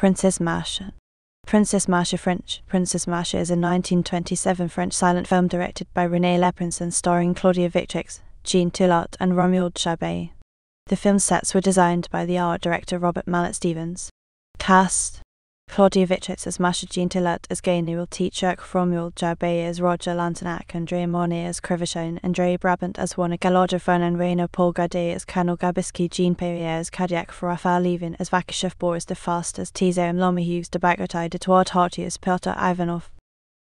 Princess Masha. Princess Masha French. Princess Masha is a 1927 French silent film directed by René Leprince starring Claudia Victrix, Jean Toulout, and Romuald Joubé. The film's sets were designed by the art director Robert Mallet Stevens. Cast Claudia Victrix as Masha Toulout as Gaynor, Teacher Romuald Joubé as Roger Lantenac, Andrea Monet as Crevachon, Andre Brabant as Warner Galodra and Reina Paul Gaudet as Colonel Gabiski, Jean Perrier as Cadillac, Raphael Levin as Vakishef Boris de Fast as Tizer Mlomi Hughes de Bagratai de Tuat Harty as Piotr Ivanov,